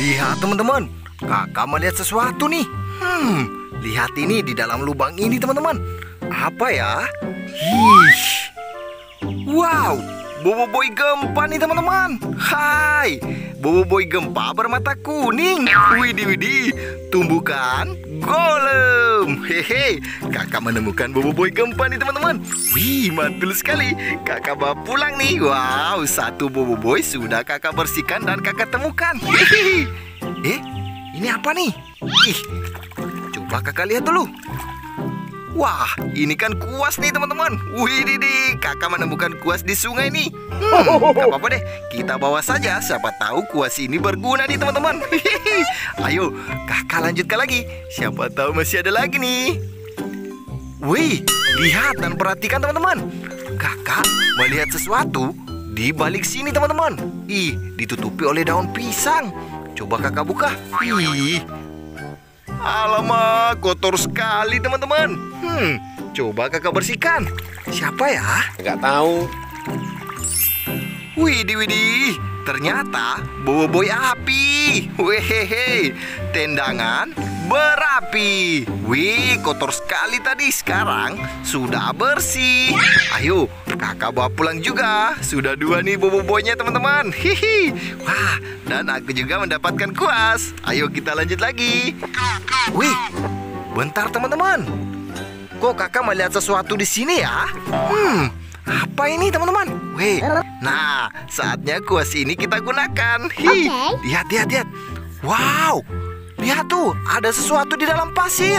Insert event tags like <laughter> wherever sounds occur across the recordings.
lihat teman-teman. Kakak melihat sesuatu nih. Hmm, lihat ini di dalam lubang ini teman-teman. Apa ya? Hish. Wow, Bobo Boy gempa nih teman-teman. Hai, Bobo Boy gempa bermata kuning. Widih widih, tumbukan golem. Hehe, kakak menemukan Bobo Boy gempa nih teman-teman. Wih, mantul sekali. Kakak bawa pulang nih. Wow, satu Bobo Boy sudah kakak bersihkan dan kakak temukan. Hehehe. Eh, ini apa nih? Ih, coba kakak lihat dulu. Wah, ini kan kuas nih teman-teman. Wih, Didi, kakak menemukan kuas di sungai nih. Hmm, gak apa-apa deh, kita bawa saja. Siapa tahu kuas ini berguna nih teman-teman. <laughs> Ayo, kakak lanjutkan lagi. Siapa tahu masih ada lagi nih. Wih, lihat dan perhatikan teman-teman. Kakak melihat sesuatu di balik sini teman-teman. Ih, ditutupi oleh daun pisang. Coba kakak buka. Ih, Alamak, kotor sekali teman-teman. Hmm, coba kakak bersihkan. Siapa ya? Nggak tahu. Widih, widih. Ternyata boboiboy api. Wehehe, tendangan berapi. Wih, kotor sekali tadi. Sekarang sudah bersih. Ayo, kakak bawa pulang juga. Sudah dua nih boboiboynya teman-teman. Hihi. Wah, dan aku juga mendapatkan kuas. Ayo kita lanjut lagi. Wih, bentar teman-teman. Kok kakak melihat sesuatu di sini ya? Hmm, apa ini teman-teman? Wih, nah saatnya kuas ini kita gunakan. Hi, Oke. lihat, lihat, lihat. Wow, lihat tuh, ada sesuatu di dalam pasir.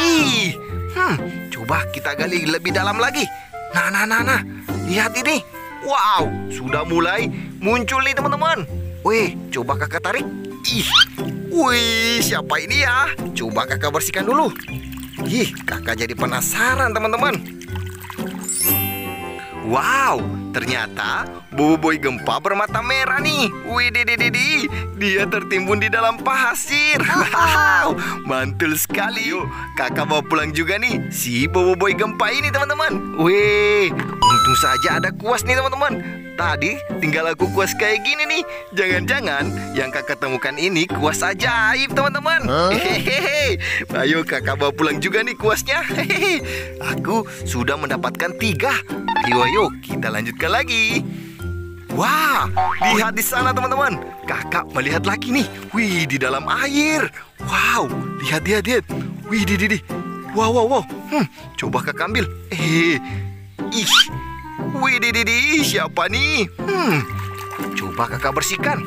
Ih, hmm, coba kita gali lebih dalam lagi. Nah, nah, nah, nah, lihat ini. Wow, sudah mulai muncul nih teman-teman. Wih, coba kakak tarik. Ih, wih, siapa ini ya? Coba kakak bersihkan dulu. Ih, kakak jadi penasaran teman-teman. Wow, ternyata Boboiboy gempa bermata merah nih. Wih, didi, dia tertimbun di dalam pasir. Wow, mantul sekali. Yuk, kakak bawa pulang juga nih si Boboiboy gempa ini teman-teman. Wih, untung saja ada kuas nih teman-teman. Tadi tinggal aku kuas kayak gini nih. Jangan-jangan yang kakak temukan ini kuas ajaib teman-teman. Hehehe. Ayo kakak bawa pulang juga nih kuasnya. Hehehe. Aku sudah mendapatkan tiga. Ayo ayo kita lanjutkan lagi. Wah, lihat di sana teman-teman. Kakak melihat lagi nih. Wih, di dalam air. Wow, lihat lihat lihat. Wih, di di di. Wow wow wow. Hmm, coba kakak ambil. Eh, ih. Wih, di di di. Siapa nih? Hmm, coba kakak bersihkan.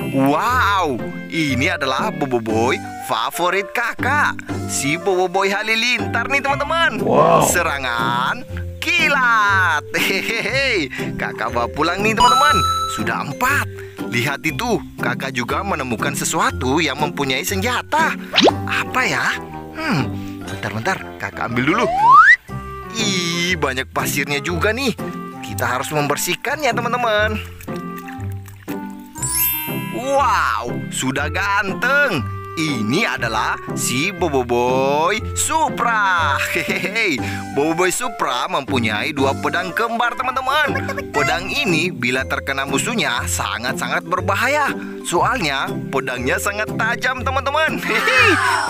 Wow, ini adalah Boboiboy favorit kakak. Si Boboiboy Halilintar nih teman-teman. Wow. Serangan kilat. <laughs> Hehehe. Kakak bawa pulang nih teman-teman. Sudah empat. Lihat itu, kakak juga menemukan sesuatu yang mempunyai senjata. Apa ya? Hmm, bentar-bentar, kakak ambil dulu. Ih, banyak pasirnya juga nih. Kita harus membersihkannya teman-teman. Wow, sudah ganteng. Ini adalah si Boboiboy Supra. Hehehe. Boboiboy Supra mempunyai dua pedang kembar, teman-teman. Pedang ini bila terkena musuhnya sangat-sangat berbahaya. Soalnya pedangnya sangat tajam, teman-teman.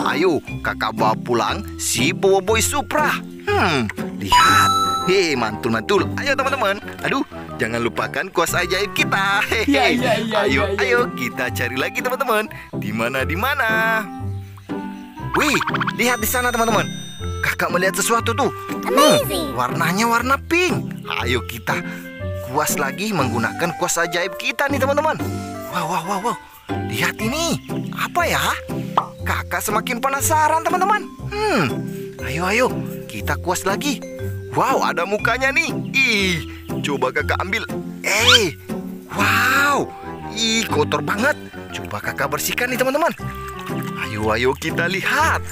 Ayo, kakak bawa pulang si Boboiboy Supra. Hmm, lihat. Hei, mantul-mantul. Ayo teman-teman. Aduh, jangan lupakan kuas ajaib kita. Hehe. Ya, ya, ya, ayo, ya, ya. ayo kita cari lagi teman-teman. Di mana di mana? Wih, lihat di sana teman-teman. Kakak melihat sesuatu tuh. Amazing. warnanya warna pink. Ayo kita kuas lagi menggunakan kuas ajaib kita nih teman-teman. Wow, wow, wow, wow. Lihat ini. Apa ya? Kakak semakin penasaran teman-teman. Hmm. Ayo, ayo. Kita kuas lagi. Wow, ada mukanya nih. Ih, coba kakak ambil. Eh, wow. Ih, kotor banget. Coba kakak bersihkan nih teman-teman. Ayo, ayo kita lihat.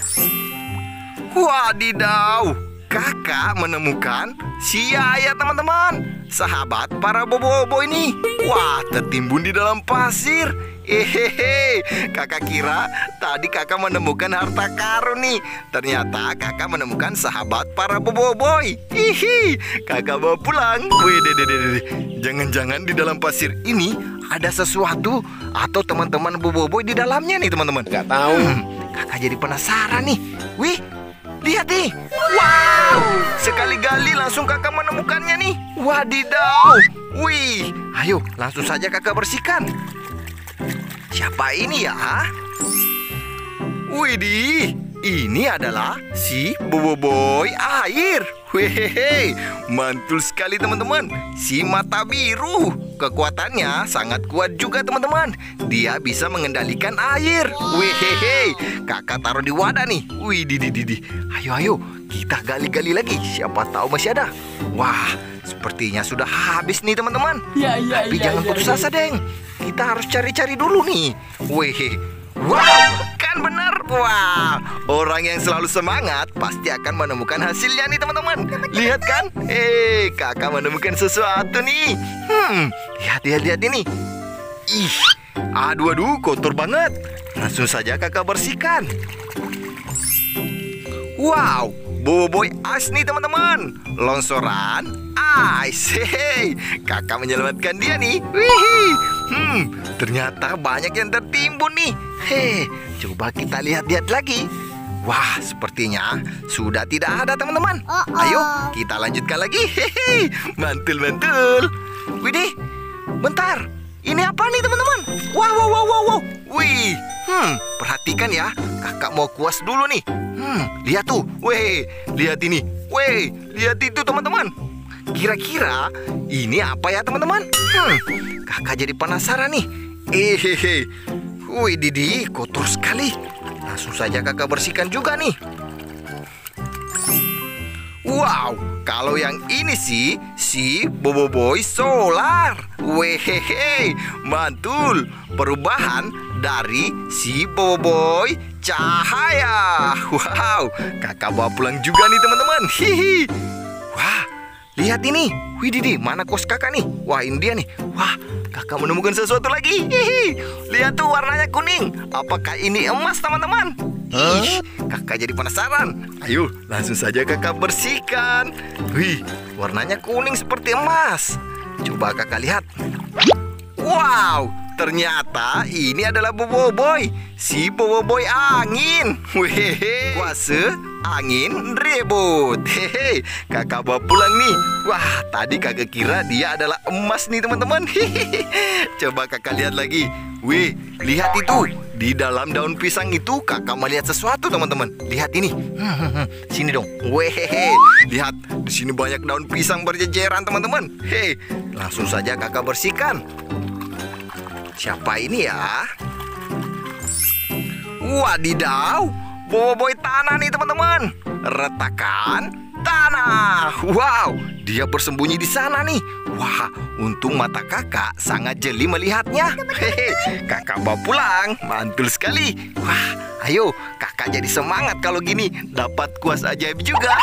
Wadidaw, kakak menemukan si Yaya teman-teman. Sahabat para bobo-bobo ini. Wah, tertimbun di dalam pasir. Hehehe, kakak kira tadi kakak menemukan harta karun nih. Ternyata kakak menemukan sahabat para boboiboy. Hihi, kakak bawa pulang. Wih, deh, deh, deh. Jangan-jangan di dalam pasir ini ada sesuatu atau teman-teman Boboiboy di dalamnya nih teman-teman? Gak tahu. Hmm, kakak jadi penasaran nih. Wih, lihat nih. Wow, sekali gali langsung kakak menemukannya nih. Wadidaw. Wih, ayo langsung saja kakak bersihkan. Siapa ini ya? Widih, ini adalah si Boboiboy air. Wehehe, mantul sekali teman-teman. Si mata biru, kekuatannya sangat kuat juga teman-teman. Dia bisa mengendalikan air. Wehehe, kakak taruh di wadah nih. Wih, di di Ayo, ayo, kita gali-gali lagi. Siapa tahu masih ada. Wah, sepertinya sudah habis nih teman-teman. Ya, ya, Tapi ya, jangan ya, putus ya. asa, Deng. Kita harus cari-cari dulu nih. Wehe. Wow, kan benar. Wah, orang yang selalu semangat pasti akan menemukan hasilnya nih teman-teman. Lihat kan? Eh, kakak menemukan sesuatu nih. Hmm, lihat, lihat, lihat ini. Ih, aduh, aduh, kotor banget. Langsung saja kakak bersihkan. Wow, Boboiboy Ice nih teman-teman. Longsoran Ice Hehe, Kakak menyelamatkan dia nih. Wih, Hmm, ternyata banyak yang tertimbun nih. Hei, coba kita lihat-lihat lagi. Wah, sepertinya sudah tidak ada teman-teman. Uh-oh. Ayo, kita lanjutkan lagi. Hehe, Mantul-mantul. Widih, bentar. Ini apa nih teman-teman? Wow, wow, wow, wow, wow Wih, hmm, perhatikan ya. Kakak mau kuas dulu nih Hmm, lihat tuh. Weh, lihat ini. Weh, lihat itu teman-teman. Kira-kira ini apa ya teman-teman? Hmm, kakak jadi penasaran nih. Hehehe. Wih Didi, kotor sekali. Langsung saja kakak bersihkan juga nih. Wow, kalau yang ini sih si Boboiboy Solar. Wehehe, mantul. Perubahan dari si Boboiboy Cahaya. Wow, kakak bawa pulang juga nih teman-teman. Hihi. Wah, lihat ini. Wih Didi, mana kos kakak nih? Wah ini dia nih. Wah, kakak menemukan sesuatu lagi. Hihi. Lihat tuh warnanya kuning. Apakah ini emas teman-teman? Ih, kakak jadi penasaran. Ayo, langsung saja kakak bersihkan. Wih, warnanya kuning seperti emas. Coba kakak lihat. Wow, ternyata ini adalah Boboiboy. Si Boboiboy angin. Wehehe, kuase angin rebut. Hehe, kakak bawa pulang nih. Wah, tadi kakak kira dia adalah emas nih teman-teman. Hehehe. Coba kakak lihat lagi. Wih, lihat itu. Di dalam daun pisang itu kakak melihat sesuatu teman-teman. Lihat ini. Hmm. <laughs> Sini dong. Wehehe. Lihat, di sini banyak daun pisang berjejeran teman-teman. Hei, langsung saja kakak bersihkan. Siapa ini ya? Wadidaw, Boboiboy tanah nih teman-teman. Retakan tanah. Wow, dia bersembunyi di sana nih. Wah, untung mata kakak sangat jeli melihatnya. Hehe, kakak bawa pulang, mantul sekali. Wah, ayo kakak jadi semangat kalau gini dapat kuas ajaib juga.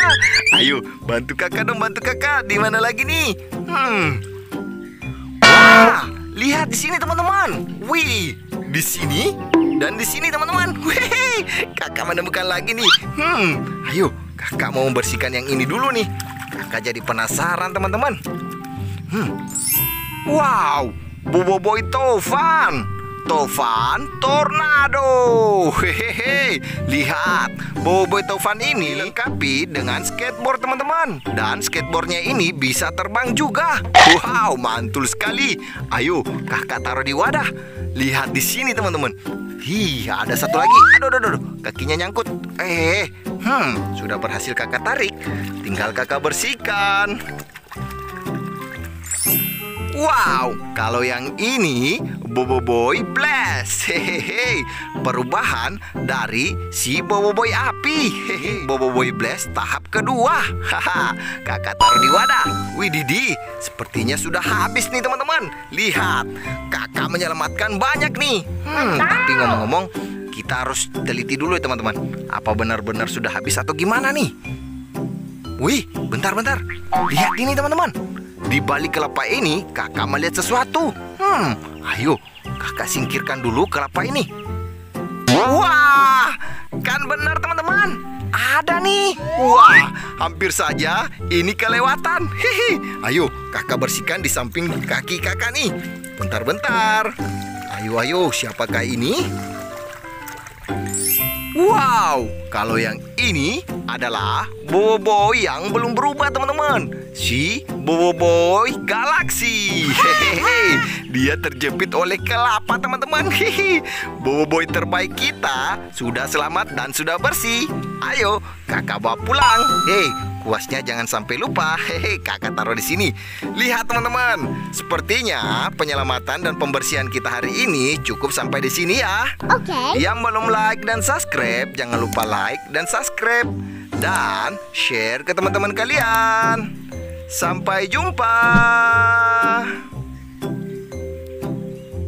<laughs> ayo, bantu kakak dong, bantu kakak. Di mana lagi nih? Hmm, Wah, lihat di sini teman-teman. Wih, di sini dan di sini teman-teman. Wih, kakak menemukan lagi nih. Hmm, ayo kakak mau membersihkan yang ini dulu nih. Kakak jadi penasaran teman-teman. Hmm, wow, Boboiboy Tovan. Tovan Tornado. Hehehe. Lihat, Boboiboy Tovan ini dilengkapi dengan skateboard teman-teman. Dan skateboardnya ini bisa terbang juga. Wow, mantul sekali. Ayo, kakak taruh di wadah. Lihat di sini teman-teman. Hi, ada satu lagi. Aduh, aduh, aduh, kakinya nyangkut. Eh, hmm, sudah berhasil kakak tarik. Tinggal kakak bersihkan. Wow, kalau yang ini Boboiboy Blast. Hehehe. Perubahan dari si Boboiboy api. Hehe. Boboiboy Blast tahap kedua. Haha. Kakak taruh di wadah. Wih Didi, sepertinya sudah habis nih teman-teman. Lihat, kakak menyelamatkan banyak nih. Hmm, tapi ngomong-ngomong, kita harus teliti dulu ya teman-teman. Apa benar-benar sudah habis atau gimana nih? Wih, bentar-bentar. Lihat ini teman-teman. Di balik kelapa ini, kakak melihat sesuatu. Hmm, ayo, kakak singkirkan dulu kelapa ini. Wah, kan benar teman-teman. Ada nih. Wah, hampir saja ini kelewatan. Hihi. Ayo, kakak bersihkan di samping kaki kakak nih. Bentar-bentar. Ayo, ayo, siapakah ini? Wow, kalau yang ini adalah Boboiboy yang belum berubah teman-teman Si Boboiboy Galaxy Hehehe, Dia terjepit oleh kelapa teman-teman Boboiboy terbaik kita sudah selamat dan sudah bersih Ayo kakak bawa pulang Hei kuasnya jangan sampai lupa. Hehe, kakak taruh di sini. Lihat teman-teman, sepertinya penyelamatan dan pembersihan kita hari ini cukup sampai di sini ya. Oke. Okay. Yang belum like dan subscribe, jangan lupa like dan subscribe dan share ke teman-teman kalian. Sampai jumpa.